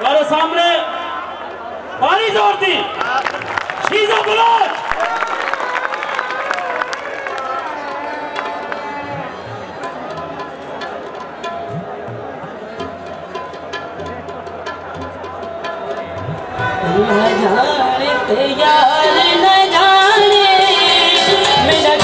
તારા સામે પાણી જોરથી શીઝો બલોચ न जाने यार न जाने मेरा